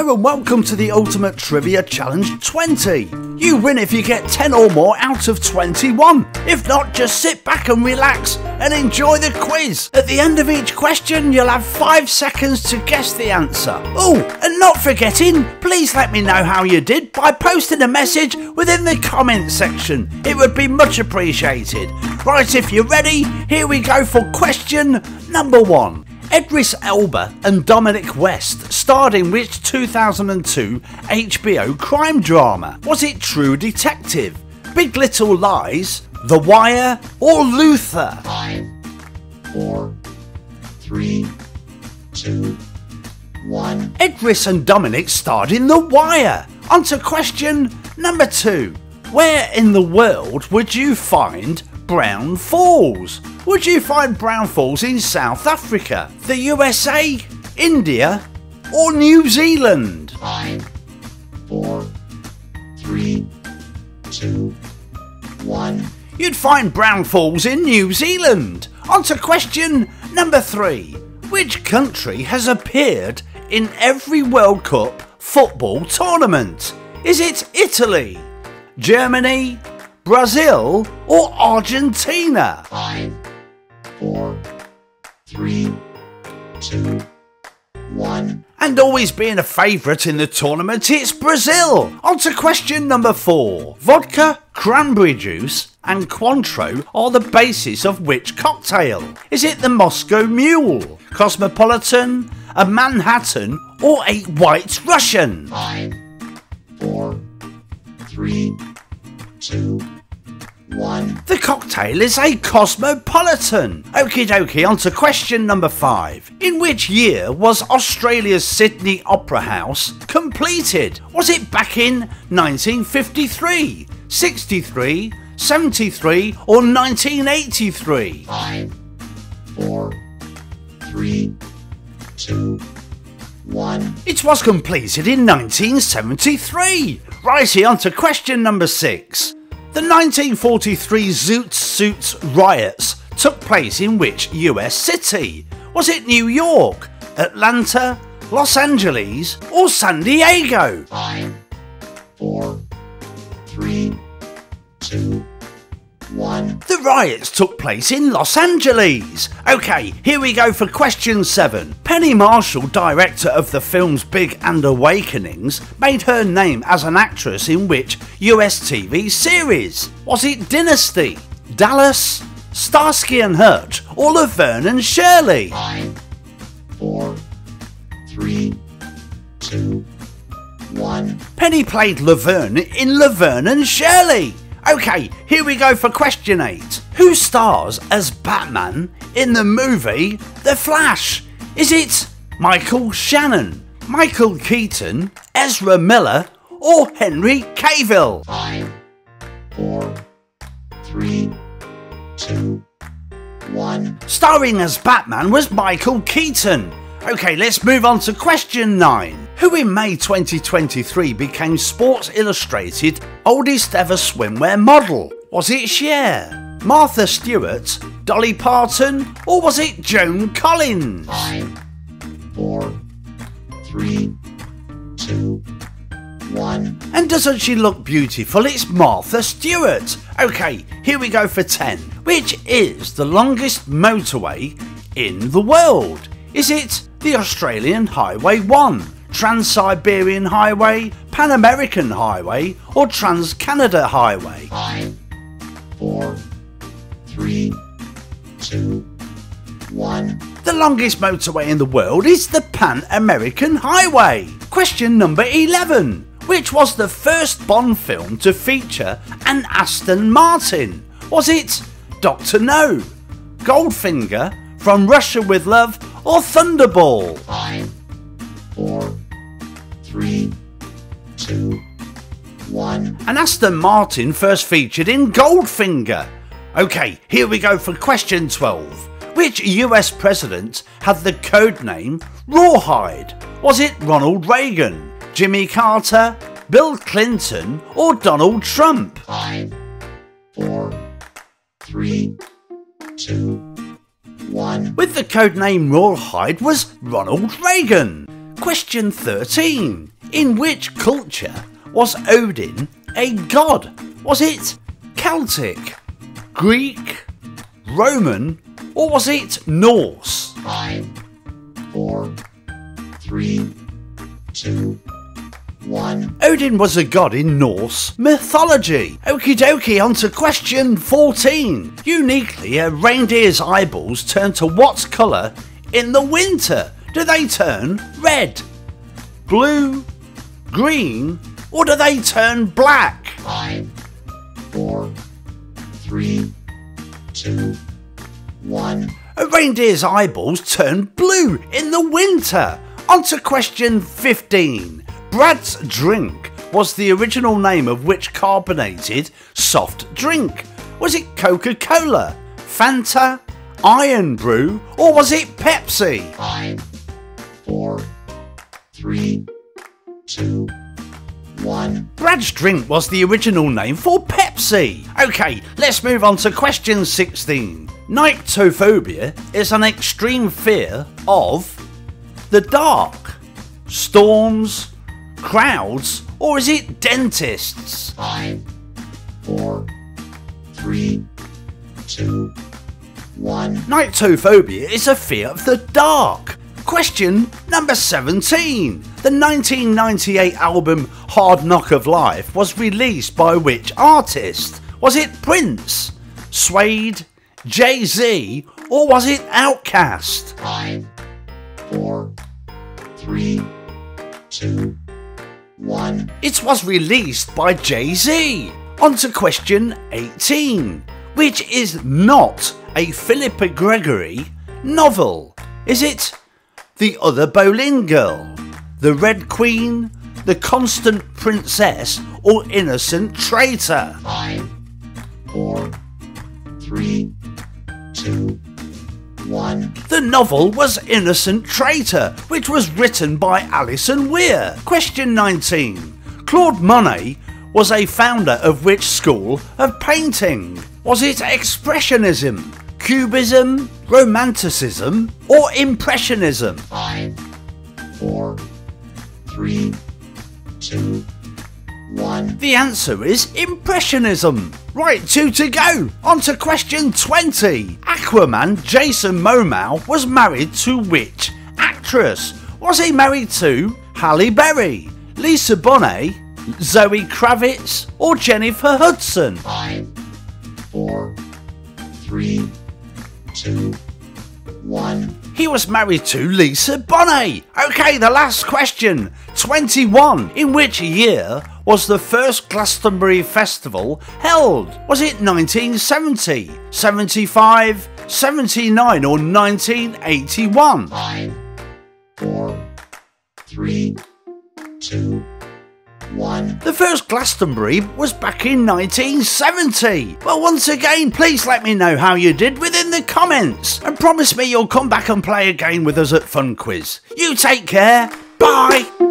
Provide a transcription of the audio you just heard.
And welcome to the Ultimate Trivia Challenge 20. You win if you get 10 or more out of 21. If not, just sit back and relax and enjoy the quiz. At the end of each question, you'll have 5 seconds to guess the answer. Oh, and not forgetting, please let me know how you did by posting a message within the comment section. It would be much appreciated. Right, if you're ready, here we go for question number 1. Idris Elba and Dominic West starred in which 2002 HBO crime drama? Was it True Detective, Big Little Lies, The Wire, or Luther? Five, four, three, two, one. Idris and Dominic starred in The Wire. On to question number two. Where in the world would you find Browne Falls? Would you find Browne Falls in South Africa, the USA, India, or New Zealand? Five, four, three, two, one. You'd find Browne Falls in New Zealand. On to question number three. Which country has appeared in every World Cup football tournament? Is it Italy, Germany, Brazil, or Argentina? Five, four, three, two, one. And always being a favourite in the tournament, it's Brazil. On to question number four. Vodka, cranberry juice, and Cointreau are the basis of which cocktail? Is it the Moscow Mule, Cosmopolitan, a Manhattan, or a White Russian? Five, four, three, two, one. The cocktail is a cosmopolitan. Okie dokie, on to question number five. In which year was Australia's Sydney Opera House completed? Was it back in 1953, 63, 73, or 1983? Five, four, three, two, one. It was completed in 1973. Righty, on to question number six. The 1943 Zoot Suits riots took place in which US city? Was it New York, Atlanta, Los Angeles, or San Diego? Five, four, three, two. The riots took place in Los Angeles. Okay, here we go for question seven. Penny Marshall, director of the films Big and Awakenings, made her name as an actress in which US TV series? Was it Dynasty, Dallas, Starsky and Hutch, or Laverne and Shirley? Five, four, three, two, one. Penny played Laverne in Laverne and Shirley. Okay, here we go for question 8. Who stars as Batman in the movie The Flash? Is it Michael Shannon, Michael Keaton, Ezra Miller, or Henry Cavill? Five, four, three, two, one. Starring as Batman was Michael Keaton. Okay, let's move on to question 9. Who in May 2023 became Sports Illustrated oldest ever swimwear model? Was it Cher, Martha Stewart, Dolly Parton, or was it Joan Collins? Five, four, three, two, one. And doesn't she look beautiful? It's Martha Stewart. Okay, here we go for 10. Which is the longest motorway in the world? Is it the Australian Highway 1, Trans Siberian Highway, Pan American Highway, or Trans Canada Highway? Five, four, three, two, one. The longest motorway in the world is the Pan American Highway. Question number 11. Which was the first Bond film to feature an Aston Martin? Was it Dr. No, Goldfinger, From Russia with Love, or Thunderball? Five, four, three, two, one. An Aston Martin first featured in Goldfinger. Okay, here we go for question 12. Which US president had the code name Rawhide? Was it Ronald Reagan, Jimmy Carter, Bill Clinton, or Donald Trump? Five, four, three, two, one. With the code name Rawhide was Ronald Reagan. Question 13. In which culture was Odin a god? Was it Celtic, Greek, Roman, or was it Norse? Five, four, three, two. Odin was a god in Norse mythology. Okie dokie, on to question 14. Uniquely, a reindeer's eyeballs turn to what colour in the winter? Do they turn red, blue, green, or do they turn black? Five, four, three, two, one. A reindeer's eyeballs turn blue in the winter. On to question 15. Brad's Drink was the original name of which carbonated soft drink? Was it Coca Cola, Fanta, Irn-Bru, or was it Pepsi? Five, four, three, two, one. Brad's Drink was the original name for Pepsi. Okay, let's move on to question 16. Nyctophobia is an extreme fear of the dark, storms, crowds, or is it dentists? Five, four, three, two, one. Nyctophobia is a fear of the dark. Question number 17. The 1998 album Hard Knock of Life was released by which artist? Was it Prince, Suede, Jay Z, or was it Outkast? Five, four, three, two, one. It was released by Jay Z. On to question 18. Which is not a Philippa Gregory novel? Is it The Other Boleyn Girl, The Red Queen, The Constant Princess, or Innocent Traitor? The novel was Innocent Traitor, which was written by Alison Weir. Question 19. Claude Monet was a founder of which school of painting? Was it Expressionism, Cubism, Romanticism, or Impressionism? Five, four, three, two, one. The answer is Impressionism. Right, two to go. On to question 20. Aquaman Jason Momoa was married to which actress? Was he married to Halle Berry, Lisa Bonet, Zoe Kravitz, or Jennifer Hudson? Five, four, three, two, one. He was married to Lisa Bonet. Okay, the last question. 21. In which year was the first Glastonbury Festival held? Was it 1970, 75, 79, or 1981? Five, four, three, two, one. The first Glastonbury was back in 1970. Well, once again, please let me know how you did within the comments and promise me you'll come back and play again with us at Fun Quiz. You take care. Bye.